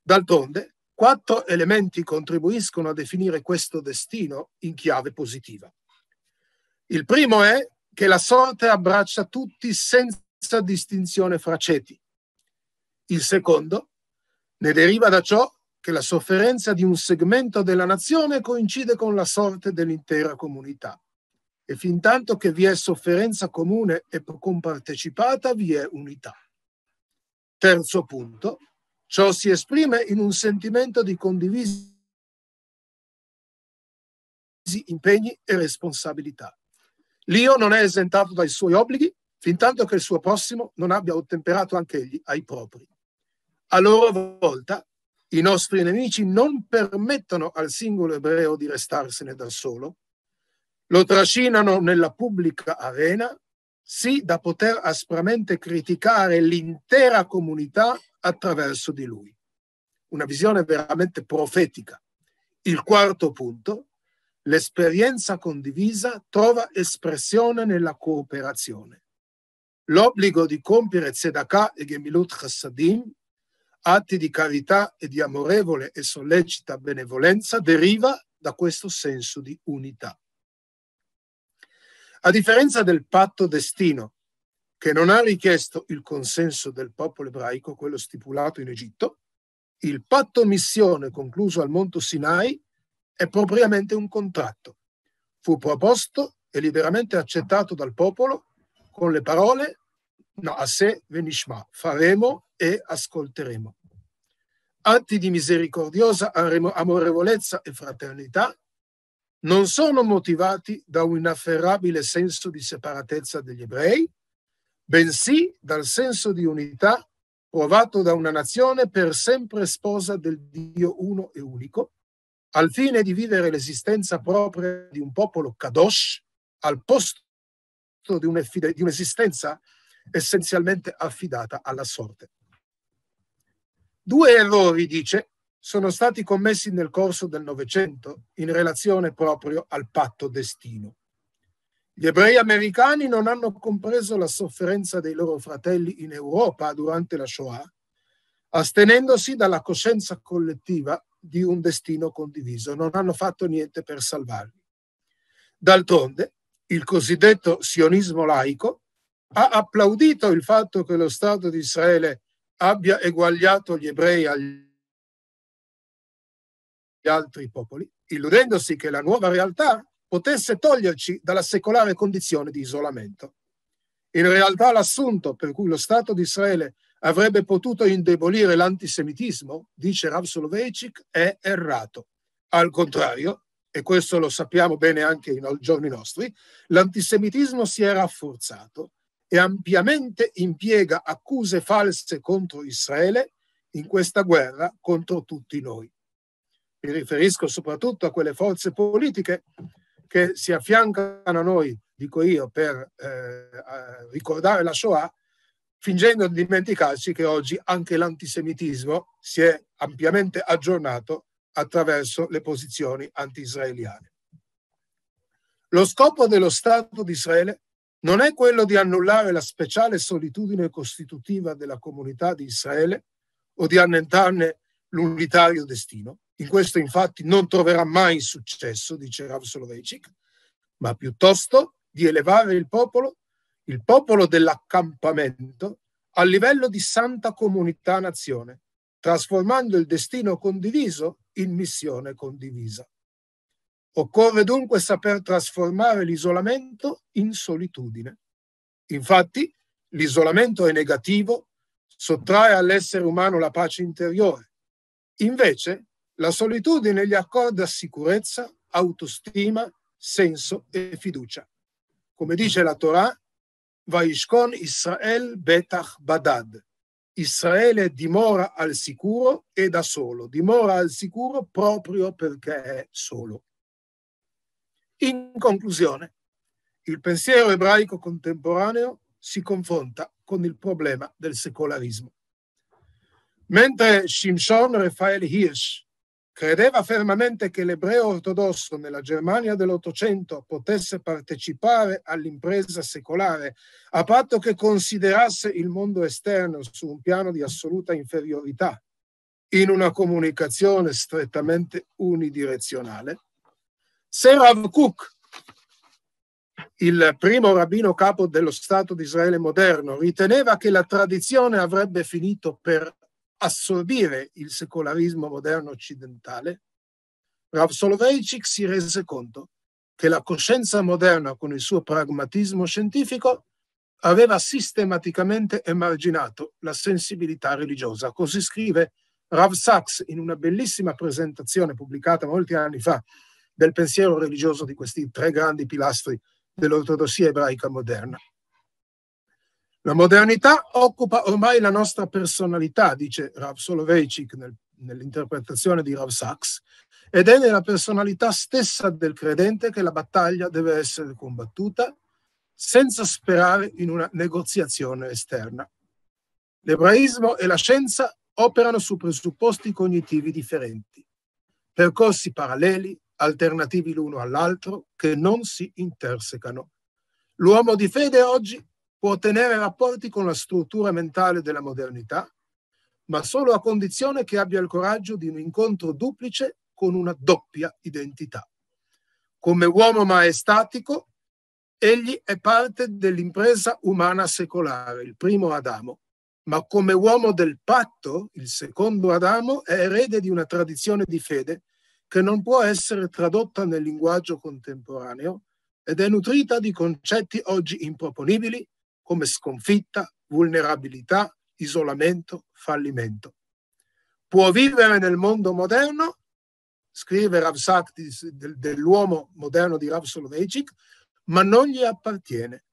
D'altronde, quattro elementi contribuiscono a definire questo destino in chiave positiva. Il primo è che la sorte abbraccia tutti senza distinzione fra ceti. Il secondo ne deriva da ciò che la sofferenza di un segmento della nazione coincide con la sorte dell'intera comunità. E fin tanto che vi è sofferenza comune e compartecipata, vi è unità. Terzo punto, ciò si esprime in un sentimento di condivisi impegni e responsabilità. L'io non è esentato dai suoi obblighi, fin tanto che il suo prossimo non abbia ottemperato anche egli ai propri. A loro volta, i nostri nemici non permettono al singolo ebreo di restarsene da solo, lo trascinano nella pubblica arena, sì da poter aspramente criticare l'intera comunità attraverso di lui. Una visione veramente profetica. Il quarto punto, l'esperienza condivisa trova espressione nella cooperazione l'obbligo di compiere tzedakah e gemilut chassadim, atti di carità e di amorevole e sollecita benevolenza, deriva da questo senso di unità. A differenza del patto destino, che non ha richiesto il consenso del popolo ebraico, quello stipulato in Egitto, il patto missione concluso al Monte Sinai è propriamente un contratto. Fu proposto e liberamente accettato dal popolo con le parole no, a sé venishma, faremo e ascolteremo. Atti di misericordiosa amorevolezza e fraternità non sono motivati da un inafferrabile senso di separatezza degli ebrei, bensì dal senso di unità provato da una nazione per sempre sposa del Dio uno e unico, al fine di vivere l'esistenza propria di un popolo kadosh al posto di un'esistenza essenzialmente affidata alla sorte. Due errori, dice, sono stati commessi nel corso del Novecento in relazione proprio al patto destino. Gli ebrei americani non hanno compreso la sofferenza dei loro fratelli in Europa durante la Shoah, astenendosi dalla coscienza collettiva di un destino condiviso. Non hanno fatto niente per salvarli. D'altronde, il cosiddetto sionismo laico ha applaudito il fatto che lo Stato di Israele abbia eguagliato gli ebrei agli altri popoli, illudendosi che la nuova realtà potesse toglierci dalla secolare condizione di isolamento. In realtà l'assunto per cui lo Stato di Israele avrebbe potuto indebolire l'antisemitismo, dice Rav Soloveitchik, è errato. Al contrario, e questo lo sappiamo bene anche nei giorni nostri, l'antisemitismo si è rafforzato e ampiamente impiega accuse false contro Israele in questa guerra contro tutti noi. Mi riferisco soprattutto a quelle forze politiche che si affiancano a noi, dico io, per eh, ricordare la Shoah, fingendo di dimenticarci che oggi anche l'antisemitismo si è ampiamente aggiornato attraverso le posizioni anti-israeliane. Lo scopo dello Stato di Israele non è quello di annullare la speciale solitudine costitutiva della comunità di Israele o di annetarne l'unitario destino. In questo infatti non troverà mai successo, dice Rav Soloveitchik, ma piuttosto di elevare il popolo, il popolo dell'accampamento, a livello di santa comunità nazione, trasformando il destino condiviso in missione condivisa. Occorre dunque saper trasformare l'isolamento in solitudine. Infatti, l'isolamento è negativo, sottrae all'essere umano la pace interiore. Invece, la solitudine gli accorda sicurezza, autostima, senso e fiducia. Come dice la Torah, Vaishkon Israel betach badad. Israele dimora al sicuro e da solo, dimora al sicuro proprio perché è solo. In conclusione, il pensiero ebraico contemporaneo si confronta con il problema del secolarismo. Mentre Shimshon Raphael Hirsch credeva fermamente che l'ebreo ortodosso nella Germania dell'Ottocento potesse partecipare all'impresa secolare, a patto che considerasse il mondo esterno su un piano di assoluta inferiorità, in una comunicazione strettamente unidirezionale, se Rav Kook, il primo rabbino capo dello Stato di Israele moderno, riteneva che la tradizione avrebbe finito per assorbire il secolarismo moderno occidentale, Rav Soloveitchik si rese conto che la coscienza moderna con il suo pragmatismo scientifico aveva sistematicamente emarginato la sensibilità religiosa. Così scrive Rav Sachs in una bellissima presentazione pubblicata molti anni fa del pensiero religioso di questi tre grandi pilastri dell'ortodossia ebraica moderna. La modernità occupa ormai la nostra personalità, dice Rav Soloveitchik nel, nell'interpretazione di Rav Sachs, ed è nella personalità stessa del credente che la battaglia deve essere combattuta senza sperare in una negoziazione esterna. L'ebraismo e la scienza operano su presupposti cognitivi differenti, percorsi paralleli, alternativi l'uno all'altro, che non si intersecano. L'uomo di fede oggi può tenere rapporti con la struttura mentale della modernità, ma solo a condizione che abbia il coraggio di un incontro duplice con una doppia identità. Come uomo maestatico, Egli è parte dell'impresa umana secolare, il primo Adamo, ma come uomo del patto, il secondo Adamo è erede di una tradizione di fede che non può essere tradotta nel linguaggio contemporaneo ed è nutrita di concetti oggi improponibili come sconfitta, vulnerabilità, isolamento, fallimento. Può vivere nel mondo moderno, scrive Rav Sakti dell'uomo moderno di Rav Soloveitchik, ma non gli appartiene.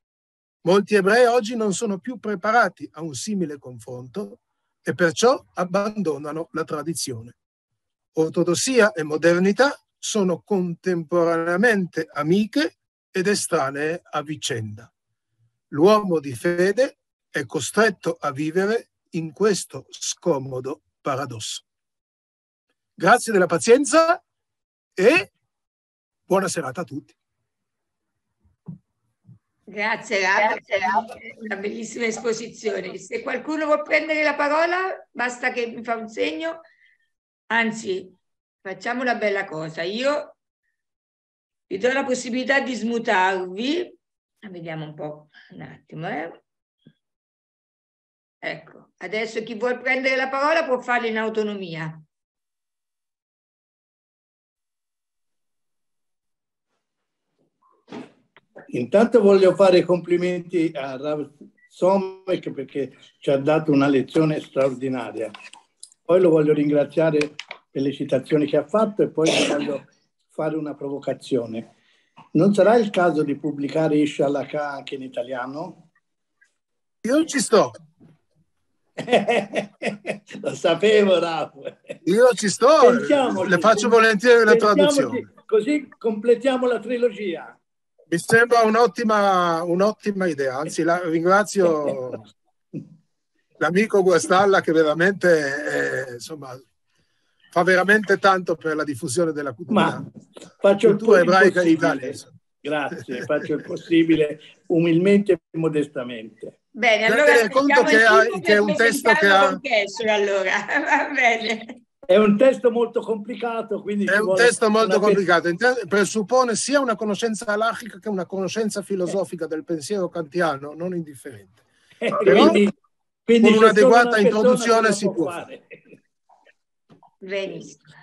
Molti ebrei oggi non sono più preparati a un simile confronto e perciò abbandonano la tradizione. Ortodossia e modernità sono contemporaneamente amiche ed estranee a vicenda. L'uomo di fede è costretto a vivere in questo scomodo paradosso. Grazie della pazienza e buona serata a tutti. Grazie, Grazie una bellissima esposizione. Se qualcuno vuole prendere la parola, basta che mi fa un segno. Anzi, facciamo una bella cosa. Io vi do la possibilità di smutarvi. Vediamo un po', un attimo. Eh. Ecco, adesso chi vuole prendere la parola può farlo in autonomia. Intanto voglio fare complimenti a Rav Somek perché ci ha dato una lezione straordinaria. Poi lo voglio ringraziare per le citazioni che ha fatto e poi voglio fare una provocazione. Non sarà il caso di pubblicare Isha Laka anche in italiano? Io ci sto. [LAUGHS] Lo sapevo, Rav. Io ci sto, Pensiamoci, le faccio volentieri la traduzione. Così completiamo la trilogia. Mi sembra un'ottima, un'ottima idea, anzi la, ringrazio [LAUGHS] l'amico Guastalla che veramente è, insomma, fa veramente tanto per la diffusione della cultura, Ma faccio cultura ebraica in Italia. Grazie, [LAUGHS] faccio il possibile umilmente e modestamente. Bene, allora tenere conto che, ha, che è un testo che ha... Allora, [LAUGHS] va bene. È un testo molto complicato, quindi... È un testo molto complicato, presuppone sia una conoscenza alachica che una conoscenza filosofica del pensiero kantiano, non indifferente. Eh, quindi, quindi con un'adeguata introduzione si può fare. Benissimo.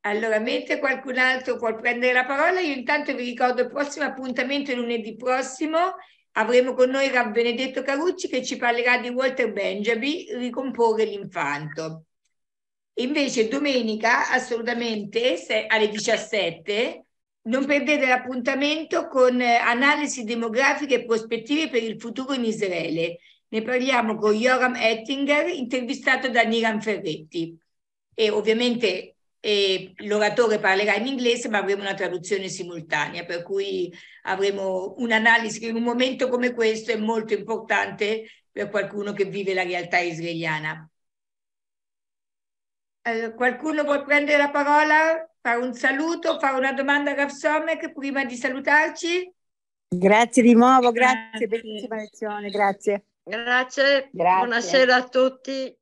Allora, mentre qualcun altro può prendere la parola, io intanto vi ricordo il prossimo appuntamento lunedì prossimo Avremo con noi Rav Benedetto Carucci che ci parlerà di Walter Benjamin, ricomporre l'infanto. Invece domenica, assolutamente, alle 17, non perdete l'appuntamento con eh, analisi demografiche e prospettive per il futuro in Israele. Ne parliamo con Joram Ettinger, intervistato da Niran Ferretti. E ovviamente e l'oratore parlerà in inglese ma avremo una traduzione simultanea per cui avremo un'analisi che in un momento come questo è molto importante per qualcuno che vive la realtà israeliana. Allora, qualcuno vuole prendere la parola, fare un saluto, fare una domanda a Rav Somek prima di salutarci? Grazie di nuovo, grazie, grazie. bellissima lezione, grazie. Grazie, grazie. buonasera a tutti.